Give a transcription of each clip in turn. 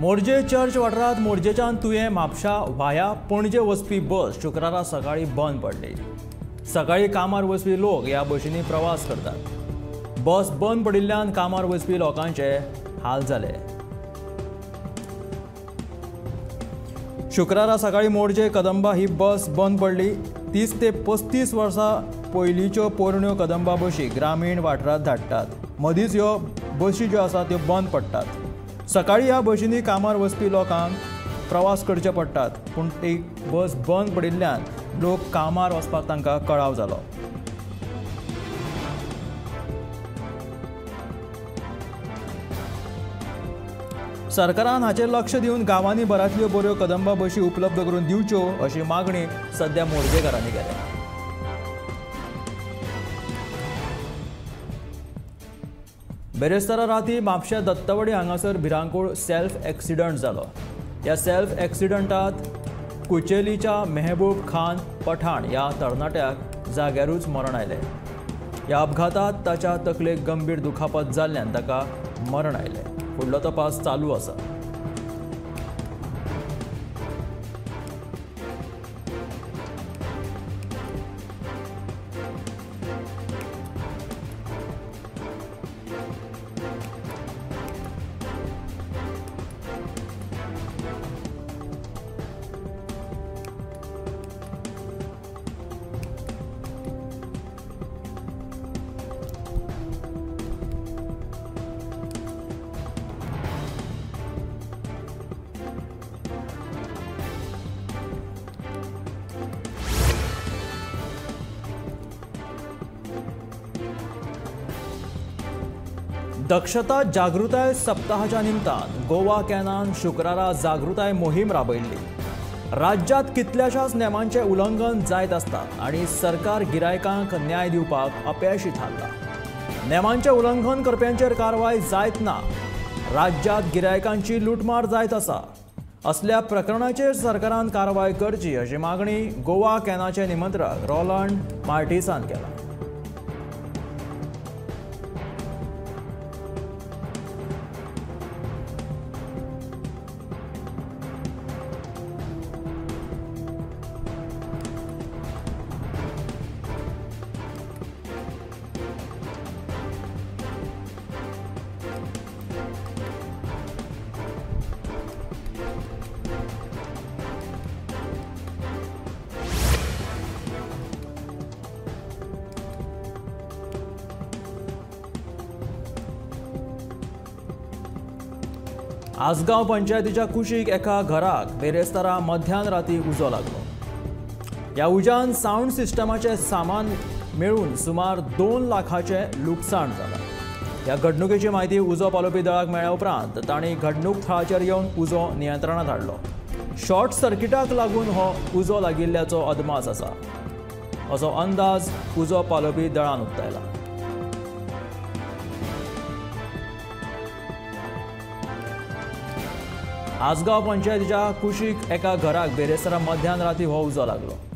Morje church वाठारांत मोरजेच्यान तुवें Mapusa via पणजे वचपी बस शुक्रारा सकाळी बंद पडली. सकाळी कामार वचपी लोक ह्या बशींनी प्रवास करतात. बस बंद पडिल्ल्यान कामार वचपी लोकांचे हाल जाले. शुक्रारा सकाळी मोरजे कदंबा ही बस बंद पडली. तीस ते पस्तीस वर्सां पयलींच्यो पोरण्यो कदंबा बशी ग्रामीण वाठारांत धाडटात. मदींच ह्यो बशी ज्यो आसात त्यो बंद पडटात. सकाळी ह्या बशींनी कामार वचपी लोकांक प्रवास करचे पडटात पूण ती बस बंद पडिल्ल्यान लोक कामार वचपाक तांकां कळाव जालो. सरकारान हाचेर लक्ष दिवन गांवांनी बऱ्यांतल्यो बऱ्यो कदंबा बशी उपलब्ध करून दिवच्यो अशी मागणी सध्या मोर्जेकारांनी केल्या. बेरेस्तारा राती म्हापश्या दत्तवडी हांगासर भिरांकूळ सेल्फ एक्सिडंट जालो. ह्या सेल्फ एक्सिडंटात कुचेलीच्या मेहबूब खान पठाण ह्या तरणाट्याक जाग्यारूच मरण आयलें. ह्या अपघातात ताच्या तकलेक गंभीर दुखापत जाल्ल्यान ताका मरण आयलें. फुडलो तपास चालू आसा. दक्षता जागृताय सप्ताहाच्या निमतान गोवा कॅनान शुक्रारा जागृताय मोहीम राबयल्ली राज्यांत कितल्याशाच नेमांचें उल्लंघन जायत आसता आनी सरकार गिरायकांक न्याय दिवपाक अपयशी थारला. नेमांचें उल्लंघन करप्यांचेर कारवाय जायत ना. राज्यांत गिरायकांची लुटमार जायत आसा असल्या प्रकरणाचेर सरकारान कारवाय करची अशी मागणी गोवा कॅनाचे निमंत्रक रॉलंड मार्टिसान केला. आजगांव पंचायतीच्या कुशीक एका घराक बेरेस्तारा मध्यान राती उजो लागलो. ह्या उज्यान सावंड सिस्टमाचें सामान मेळून सुमार दोन लाखाचें लुकसाण जालां ह्या घडणुकेची म्हायती उजो पालोवपी दळाक मेळ्ळ्या उपरांत तांणी घडणूक थळाचेर येवन उजो नियंत्रणांत हाडलो. शॉर्ट सर्किटाक लागून हो उजो लागिल्ल्याचो अदमास आसा. असो अंदाज उजो पालोवपी दळान उक्तायला. आसगांव पंचायतीच्या कुशीक एका घराक बेरेस्तारा मध्यान राती हो उजो लागलो.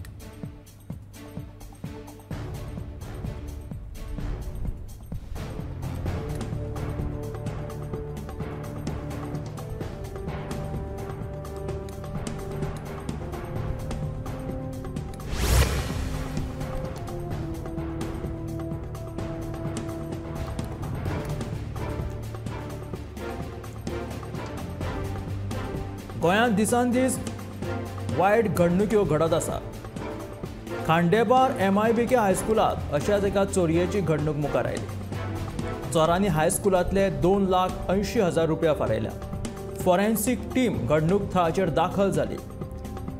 गोंयांत दिसान दीस वायट घडणुक्यो घडत आसा. Khandepar M I B K हायस्कुलांत अशाच एका चोरयेची घडणूक मुखार आयली. चोरांनी हायस्कुलांतले दोन लाख अंयशीं हजार रुपया फारयल्या. फॉरेन्सीक टीम घडणूक थळाचेर दाखल जाली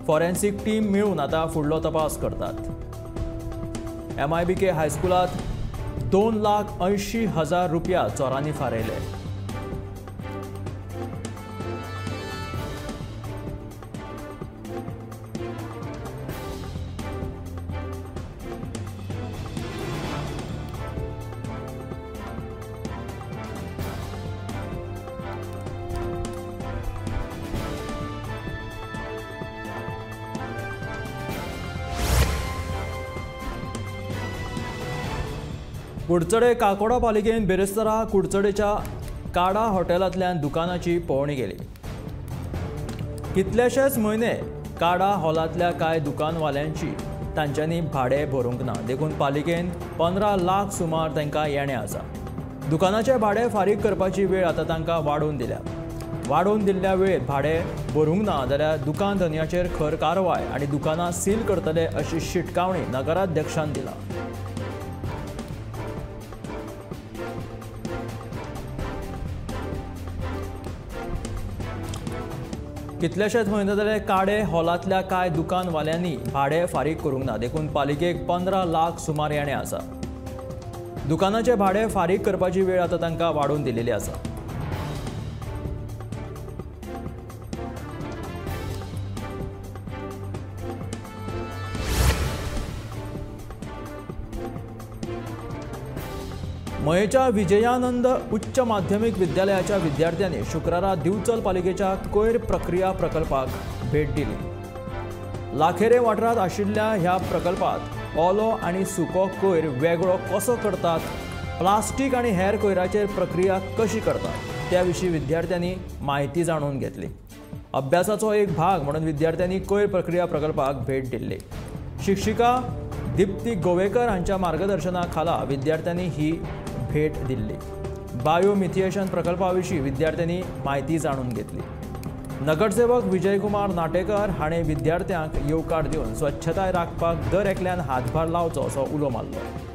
फॉरेन्सीक टीम मेळून आतां फुडलो तपास करतात. एम आय बी के हायस्कुलांत दोन लाख अंयशीं हजार रुपया चोरांनी फारयले. कुडचडे काकोडा पालिकेन बिरेस्तारा कुडचडेच्या काडा हॉटेलांतल्यान दुकानाची पळोवणी केली. कितलेशेच म्हयने काडा हॉलांतल्या कांय दुकानवाल्यांची तांच्यांनी भाडें भरूंक ना. देखून पालिकेन पंदरा लाख सुमार तांकां येणें आसा. दुकानाचें भाडें फारीक करपाची वेळ आतां तांकां वाडोवन दिल्या. वाडोवन दिल्ल्या वेळेत भाडें भरूंक ना जाल्यार दुकान धन्याचेर खर कारवाय आनी दुकानां सील करतले अशी शिटकावणी नगराध्यक्षान दिला. कितलेशेच म्हयने जाले काडे हॉलांतल्या कांय दुकानवाल्यांनी भाडें फारीक करूंक ना? देखून पालिकेक पंदरा लाख सुमार येणें आसा. दुकानाचें भाडें फारीक करपाची वेळ आतां तांकां वाडून दिलेली आसा. मयेच्या विजयानंद उच्च माध्यमीक विद्यालयाच्या विद्यार्थ्यांनी शुक्रारा दिवचल पालिकेच्या कोयर प्रक्रिया प्रकल्पाक भेट दिली. लाखेरे वाठारांत आशिल्ल्या ह्या प्रकल्पात ओलो आनी सुको कोयर वेगळो कसो करतात प्लास्टीक आनी हेर कोयराचेर प्रक्रिया कशी करतात त्या विशीं विद्यार्थ्यांनी म्हायती जाणून घेतली. अभ्यासाचो एक भाग म्हणून विद्यार्थ्यांनी कोयर प्रक्रिया प्रकल्पाक भेट दिल्ली. शिक्षिका दिप्ती गोवेकर हांच्या मार्गदर्शना खाला विद्यार्थ्यांनी ही भेट दिल्ली बायोमिथिएशन प्रकल्पा विशीं विद्यार्थ्यांनी म्हायती जाणून घेतली. नगरसेवक विजयकुमार नाटेकर हाणें विद्यार्थ्यांक येवकार दिवन स्वच्छताय राखपाक दर एकल्यान हातभार लावचो असो उलो मारलो.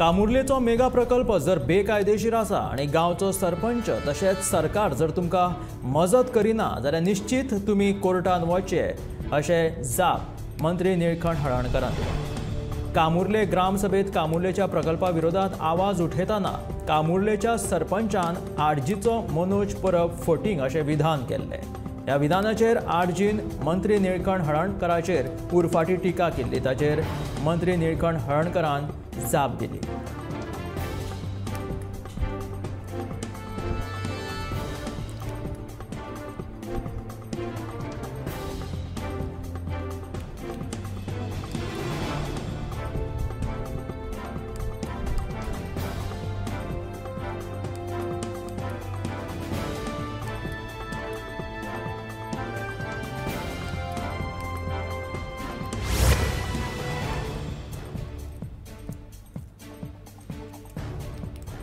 कामुर्लेचो मेगा प्रकल्प जर बेकायदेशीर आसा आनी गांवचो सरपंच तशेंच सरकार जर तुमकां मजत करिना जाल्यार निश्चित तुमी कोर्टान वचचे अशें जाप मंत्री निळखण हळर्णकरान कामुर्ले ग्रामसभेत कामुर्लेच्या प्रकल्पा विरोधात आवाज उठयतना कामुर्लेच्या सरपंचान आडजीचो मनोज परब फटींग अशें विधान केल्लें. ह्या विधानाचेर आर्जीन मंत्री निळकंठ हळणकराचेर उरफाटी टिका केल्ली. ताचेर मंत्री निळकंठ हळणकरान जाप दिली.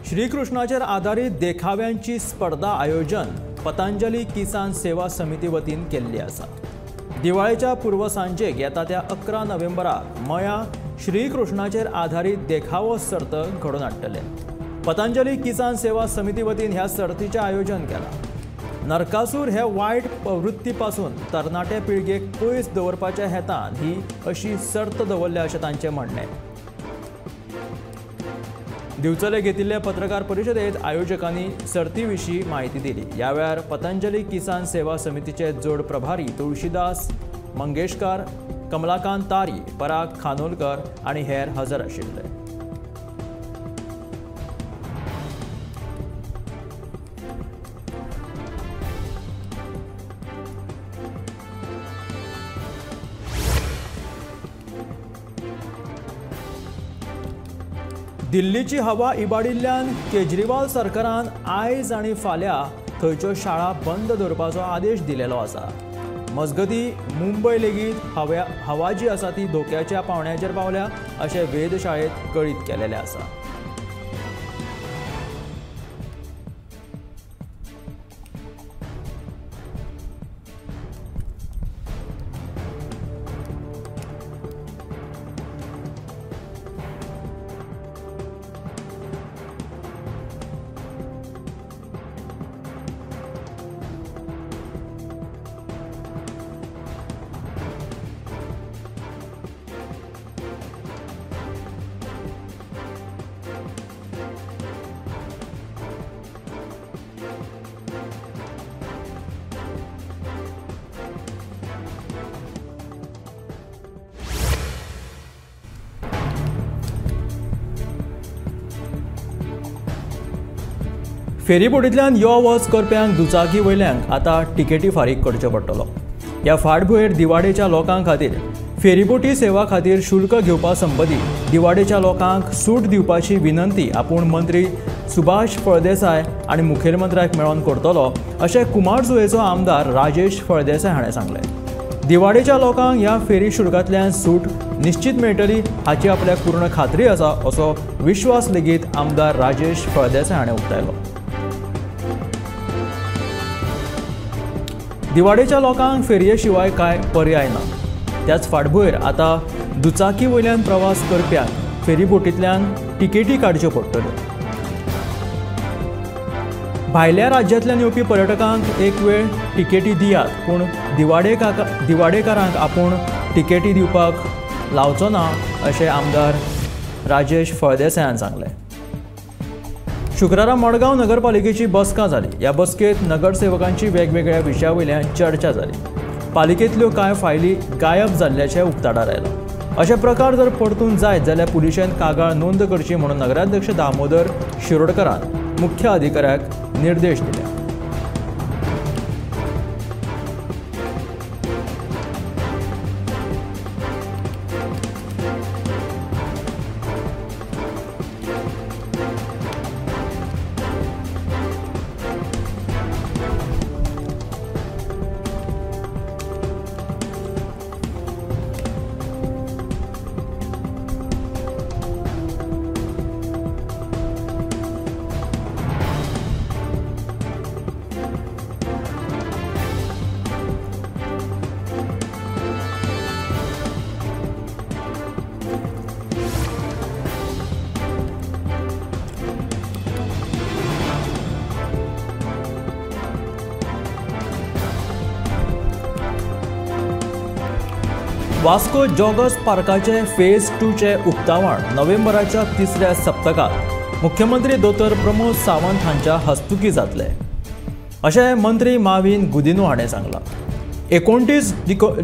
श्रीकृष्णाचेर आधारीत देखाव्यांची स्पर्धा आयोजन पतंजली किसान सेवा समिती वतीन केल्ली आसा. दिवाळेच्या पूर्वसांजेक येता त्या अकरा नोव्हेंबराक मया श्रीकृष्णाचेर आधारीत देखावो सर्त घडोवन हाडटले. पतंजली किसान सेवा समिती वतीन ह्या सर्तीचें आयोजन केलां. नरकासूर हे वायट प्रवृत्ती पासून तरणाटे पिळगेक पयस दवरपाच्या हेतान ही अशी सर्त दवरल्या अशें तांचें म्हणणें. दिवचले घेतिल्ले पत्रकार परिशदेंत आयोजकांनी सर्ती विशीं म्हायती दिली. ह्या वेळार पतंजली किसान सेवा समितीचे जोड प्रभारी तुळशीदास मंगेशकार कमलाकांत तारी पराग खानोलकर आनी हेर हजर आशिल्ले. दिल्लीची हवा इबाडिल्ल्यान केजरीवाल सरकारान आयज आनी फाल्यां थंयच्यो शाळा बंद दवरपाचो आदेश दिलेलो आसा. मजगती मुंबय लेगीत हव्या हवा जी आसा ती धोक्याच्या पावण्याचेर पावल्या अशें वेधशाळेत कळीत केलेलें आसा. फेरीबोटींतल्यान यो वच करप्यांक दुचाकी वयल्यांक आतां टिकेटी फारीक करचो पडटलो. ह्या फाटभुंयेर दिवाडेच्या लोकां खातीर फेरीबोटी सेवा खातीर शुल्क घेवपा संबंदी दिवाडेच्या लोकांक सूट दिवपाची विनंती आपूण मंत्री सुभाष फळदेसाय आनी मुखेलमंत्र्याक मेळोन करतलो अशें कुमारजुंवेचो आमदार राजेश फळदेसाय हाणें सांगलें. दिवाडेच्या लोकांक ह्या फेरी शुल्कांतल्यान सूट निश्चित मेळटली हाची आपल्याक पूर्ण खात्री आसा असो विश्वास लेगीत आमदार राजेश फळदेसाय हाणें उक्तायलो. दिवाडेच्या लोकांक फेरये शिवाय कांय पर्याय ना. त्याच फाटभुंयेर आतां दुचाकी वयल्यान प्रवास करप्यांक फेरीबोटींतल्यान तिकेटी काडच्यो पडटल्यो. भायल्या राज्यांतल्यान येवपी पर्यटकांक एक वेळ तिकेटी दियात पूण दिवाडेका दिवाडेकारांक आपूण तिकेटी दिवपाक लावचो ना अशें आमदार राजेश फळदेसायान सांगलें. शुक्रारा मडगांव नगरपालिकेची बसका जाली ह्या बसकेंत नगरसेवकांची वेगवेगळ्या विशया वयल्यान चर्चा जाली पालिकेंतल्यो कांय फायली गायब जाल्ल्याचें उक्ताडार आयलां अशे प्रकार जर परतून जायत जाल्यार पुलिशेन कागाळ नोंद करची म्हणून नगराध्यक्ष दामोदर शिरोडकरान मुख्य अधिकाऱ्याक निर्देश दिले. वास्को जॉगर्स पार्काचे फेज टूचे उक्तावण नोव्हेंबराच्या तिसऱ्या सप्तकात. मुख्यमंत्री दोतोर प्रमोद सावंत हांच्या हस्तुकी जातले. अशें मंत्री माविन गुदिनो हाणें सांगलां. एकोणतीस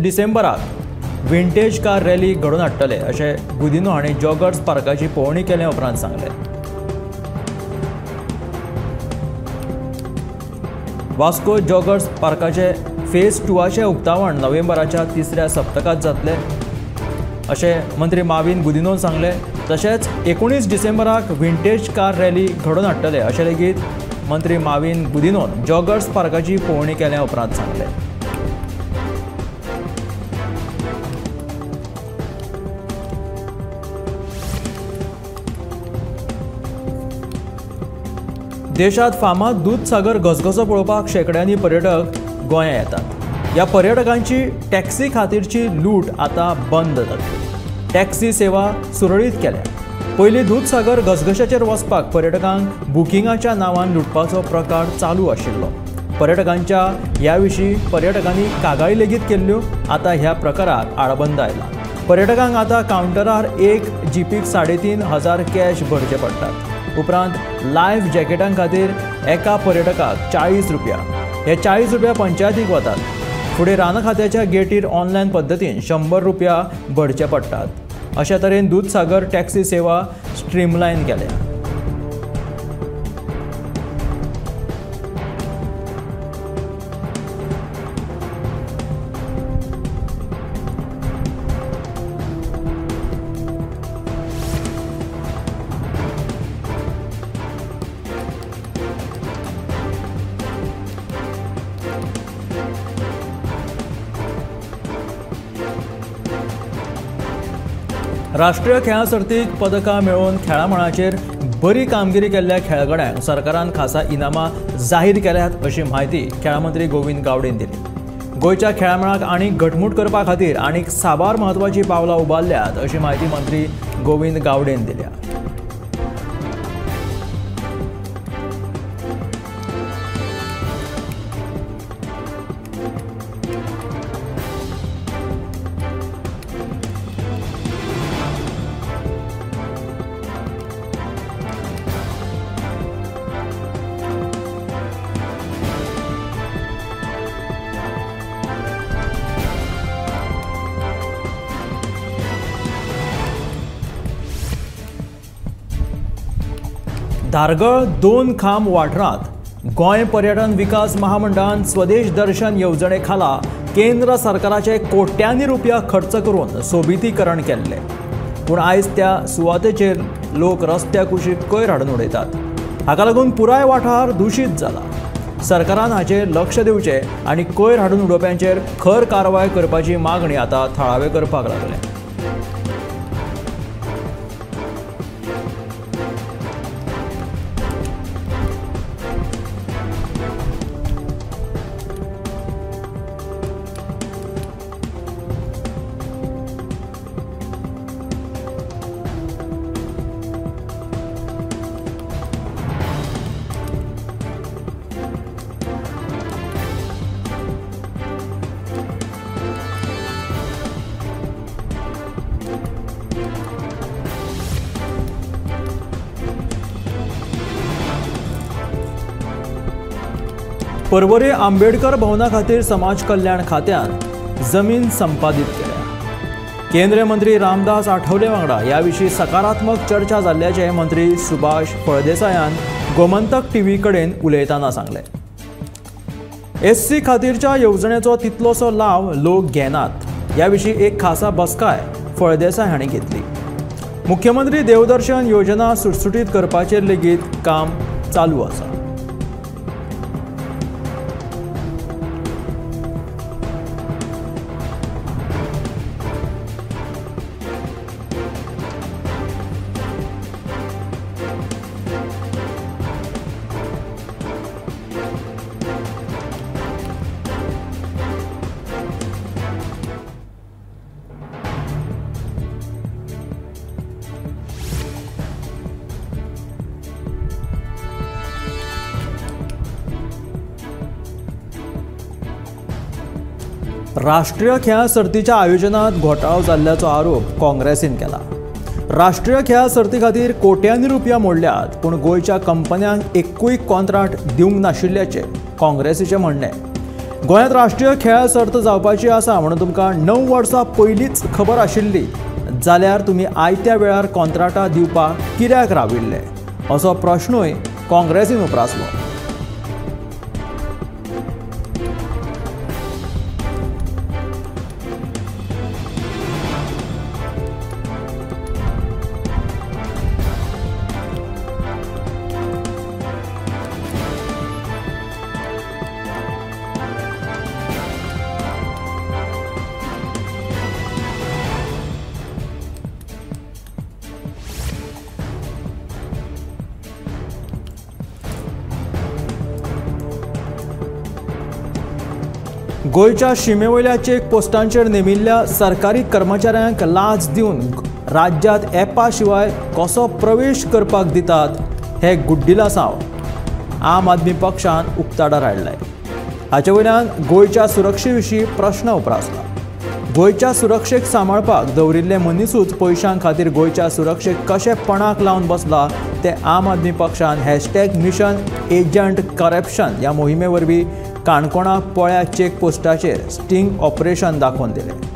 डिसेंबराक विंटेज कार रॅली घडोवन हाडटले अशें गुदिनो हाणें जॉगर्स पार्काची पळोवणी केले उपरांत सांगलें. वास्को जॉगर्स पार्काचे फेज टुवाचें उक्तावण नोव्हेंबराच्या तिसऱ्या सप्तकात जातलें. अशें मंत्री माविन गुदिनोन सांगलें. तशेंच एकोणीस डिसेंबराक विंटेज कार रॅली घडोवन हाडटले. अशें लेगीत मंत्री माविन गुदिनोन जॉगर्स पार्काची पळोवणी केल्या उपरांत सांगलें. देशांत फामाद दूदसागर घसघसो पळोवपाक शेकड्यांनी पर्यटक गोंया येतात. ह्या पर्यटकांची टॅक्सी खातीरची लूट आतां बंद जातली. टॅक्सी सेवा सुरळीत केल्या. पयलीं दूदसागर घसघश्याचेर वचपाक पर्यटकांक बुकिंगाच्या नांवान लुटपाचो प्रकार चालू आशिल्लो. पर्यटकांच्या ह्या विशीं पर्यटकांनी कागाळी लेगीत केल्ल्यो आतां ह्या प्रकाराक आळबंद आयला. पर्यटकांक आतां कावंटरार एक जीपीक साडे तीन हजार कॅश भरचे पडटात. उपरांत लायफ जॅकेटां खातीर एका पर्यटकाक चाळीस रुपया. हे चाळीस रुपया पंचायतीक वतात. फुडें रानखात्याच्या गेटीर ऑनलायन पद्दतीन शंबर रुपया भरचे पडटात. अशा तरेन दूदसागर टॅक्सी सेवा स्ट्रीमलायन केल्या. राष्ट्रीय खेळां सर्तीक पदकां मेळोवन खेळा मळाचेर बरी कामगिरी केल्ल्या खेळगड्यांक सरकारान खासा इनामां जाहीर केल्यात अशी म्हायती खेळा मंत्री गोविंद गावडेन दिली. गोंयच्या खेळामेळाक आनीक घटमूट करपा खातीर आनीक साबार म्हत्वाची पावलां उबारल्यात अशी म्हायती मंत्री गोविंद गावडेन दिल्या. धारगळ दोन खांब वाठारांत गोंय पर्यटन विकास महामंडळान स्वदेश दर्शन येवजणे खाला केंद्र सरकाराचे कोट्यांनी रुपया खर्च करून सोबितीकरण केल्ले. पूण आयज त्या सुवातेचेर लोक रस्त्या कुशीक कोयर हाडून उडयतात. हाका लागून पुराय वाठार दुशीत जाला. सरकारान हाचेर लक्ष दिवचें आनी कोयर हाडून उडोवप्यांचेर खर कारवाय करपाची मागणी आतां थळावे करपाक लागल्या परवरे आंबेडकर भवना खातीर समाज कल्याण खात्यान जमीन संपादीत केल्या. केंद्रीय मंत्री रामदास आठवले वांगडा ह्या विशीं सकारात्मक चर्चा जाल्ल्याचे मंत्री सुभाष फळदेसायान गोमंतक टीव्ही कडेन उलयतना सांगले. एस सी खातीरच्या येवजणेचो तितलोसो लाव लोक घेनात ह्या विशीं एक खासा बसकाय फळदेसाय हांणी घेतली. मुख्यमंत्री देवदर्शन योजना सुटसुटीत करपाचेर लेगीत काम चालू आसा. राष्ट्रीय खेळ सर्तीच्या आयोजनात घोटाळो जाल्ल्याचो आरोप काँग्रेसीन केला. राष्ट्रीय खेळ सर्ती खातीर कोट्यांनी रुपया मोडल्यात पूण गोंयच्या कंपन्यांक एकूय कॉन्ट्राक्ट दिवंक नाशिल्ल्याचे काँग्रेसीचें म्हणणें. गोंयांत राष्ट्रीय खेळ सर्त जावपाची आसा म्हणून तुमकां णव वर्सां पयलींच खबर आशिल्ली. जाल्यार तुमी आयत्या वेळार कॉन्ट्राक्टां दिवपाक कित्याक राविल्ले? असो प्रश्नूय काँग्रेसीन उप्रासलो. गोंयच्या शिमेवयल्या चेकपोस्टांचेर नेमिल्ल्या सरकारी कर्मचाऱ्यांक लाच दिवन राज्यांत एपा शिवाय कसो प्रवेश करपाक दितात हे गुड्डिलासांव आम आदमी पक्षान उक्ताडार हाडलाय. हाचे वयल्यान गोंयच्या सुरक्षे विशीं प्रश्न उप्रासला. गोंयच्या सुरक्षेक सांबाळपाक दवरिल्ले मनीसूच पयशां खातीर गोंयच्या सुरक्षेक कशें पणाक लावन बसला ते आम आदमी पक्षान हॅशटॅग मिशन एजंट करप्शन ह्या मोहिमे वरवीं काणकोणा पळ्या चेक पोस्टाचेर स्टिंग ऑपरेशन दाखोवन दिलें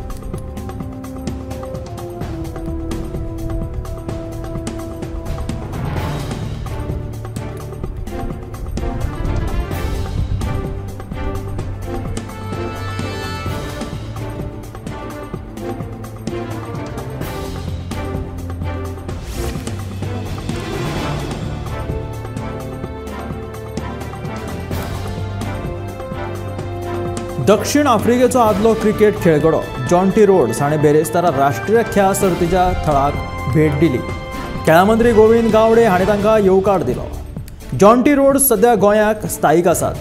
दक्षिण आफ्रिकेचो आदलो क्रिकेट खेळगडो जॉन्टी रोड्स हाणें बेरेस्तारा राष्ट्रीय खेळा सर्तीच्या थळाक भेट दिली. खेळा मंत्री गोविंद गावडे हाणें तांकां येवकार दिलो. जॉन्टी रोड्स सध्या गोंयाक स्थायीक आसात.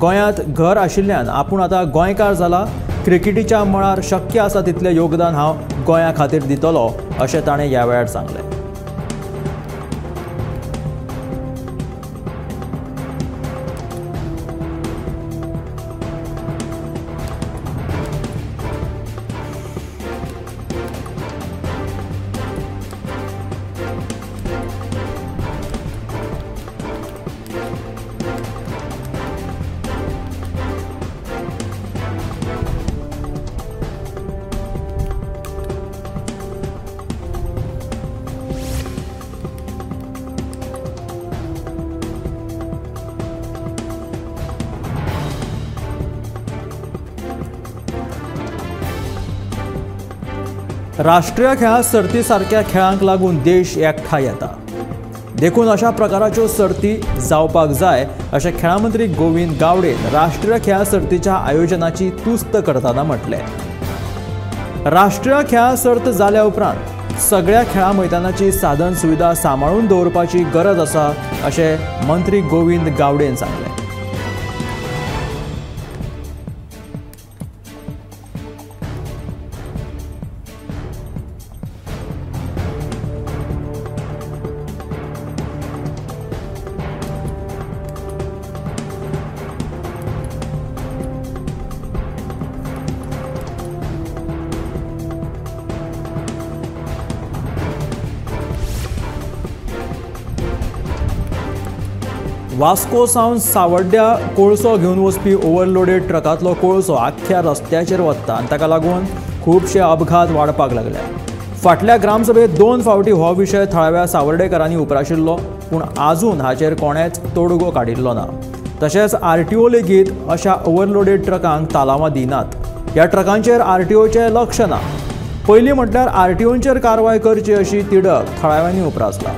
गोंयांत घर आशिल्ल्यान आपूण आतां गोंयकार जाला क्रिकेटीच्या मळार शक्य आसा तितलें योगदान हांव गोंया खातीर दितलो अशें ताणें ह्या वेळार सांगलें. राष्ट्रीय खेळां सर्ती सारक्या खेळांक लागून देश एकठांय येता. देखून अशा प्रकाराच्यो सर्ती जावपाक जाय अशें खेळां मंत्री गोविंद गावडेन राष्ट्रीय खेळां सर्तीच्या आयोजनाची तुस्त करतना म्हटलें. राष्ट्रीय खेळां सर्त जाल्या उपरांत सगळ्या खेळां मैदानाची साधन सुविधा सांबाळून दवरपाची गरज आसा अशें मंत्री गोविंद गावडेन सांगलें. वास्को सावन सावड्ड्या कोळसो घेवन वचपी ओव्हरलोडेड ट्रकांतलो कोळसो आख्ख्या रस्त्याचेर वता. आनी ताका लागून खुबशे अपघात वाडपाक लागल्या फाटल्या ग्रामसभेत दोन फावटी हो विशय थळाव्या सावर्डेकरांनी उपराशिल्लो पूण आजून हाचेर कोणेच तोडगो काडिल्लो ना. तशेंच आर टी ओ लेगीत अशा ओव्हरलोडेड ट्रकांक तालावां दिनात. ह्या ट्रकांचेर आर टी ओचें लक्ष ना. पयलीं म्हटल्यार आर टी ओंचेर कारवाय करची अशी तिडक थळाव्यांनी उप्रासला.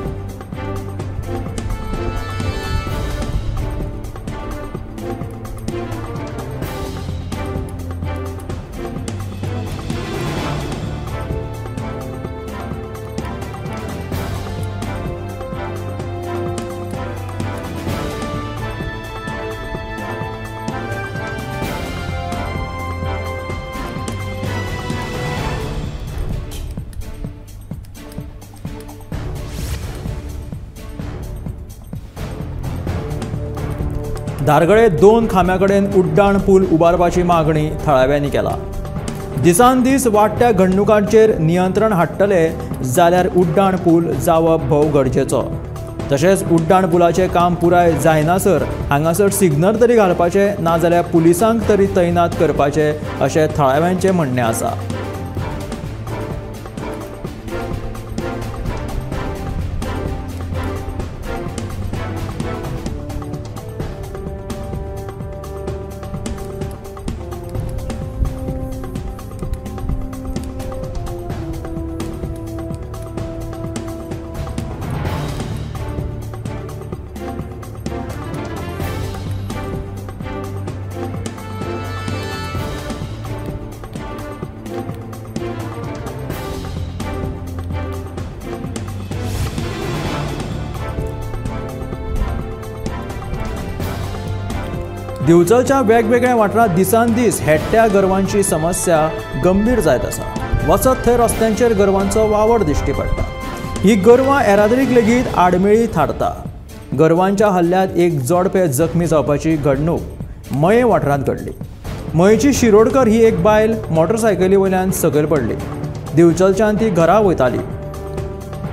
धारगळे दोन खांब्या कडेन उड्डाण पूल उबारपाची मागणी थळाव्यांनी केला. दिसान दीस वाडट्या घडणुकांचेर नियंत्रण हाडटले जाल्यार उड्डाण पूल जावप भोव गरजेचो. तशेंच उड्डाण पुलाचें काम पुराय जायनासर हांगासर सिग्नल तरी घालपाचें नाजाल्यार पुलिसांक तरी तैनात करपाचें अशें थळाव्यांचें म्हणणें आसा. दिवचलच्या वेगवेगळ्या वाठारांत दिसान दीस हेट्ट्या गर्वांची समस्या गंभीर जायत आसा वचत थंय रस्त्यांचेर गर्वांचो वावर दिश्टी पडटा ही गरवां येरादारीक लेगीत आडमेळी थारता गर्वांच्या हल्ल्यांत एक जोडपे जखमी जावपाची घडणूक मये वाठारांत घडली. मयेची शिरोडकर ही एक बायल मोटरसायकली वयल्यान सकयल पडली. दिवचलच्यान ती घरा वयताली.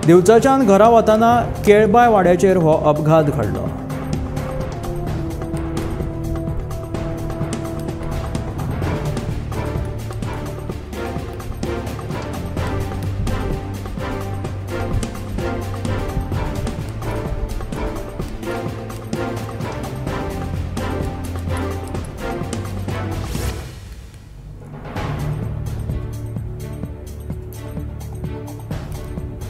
दिवचलच्यान घरा वतना केळबाय वाड्याचेर हो अपघात घडलो.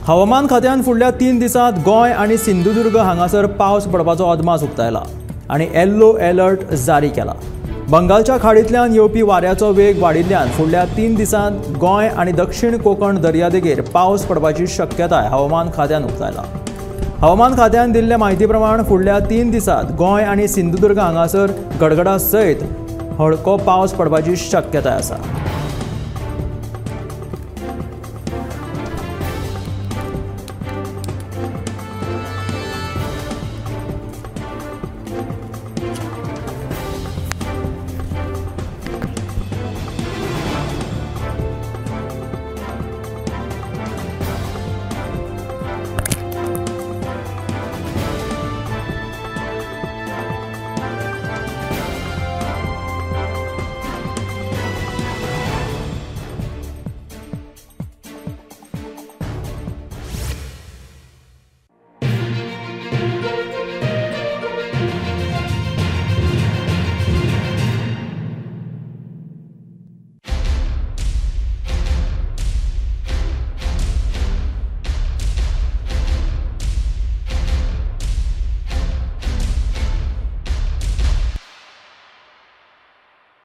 हवामान खात्यान फुडल्या तीन दिसांत गोंय आनी सिंधुदुर्ग हांगासर पावस पडपाचो अदमास उक्तायला आनी येल्लो अलर्ट जारी केला. बंगालच्या खाडींतल्यान येवपी वाऱ्याचो वेग वाडिल्ल्यान फुडल्या तीन दिसांत गोंय आनी दक्षिण कोंकण दर्यादेगेर पावस पडपाची शक्यताय हवामान खात्यान उक्तायला. हवामान खात्यान दिल्ले म्हायती प्रमाण फुडल्या तीन दिसांत गोंय आनी सिंधुदुर्ग हांगासर गडगडा सयत हडको पावस पडपाची शक्यताय आसा.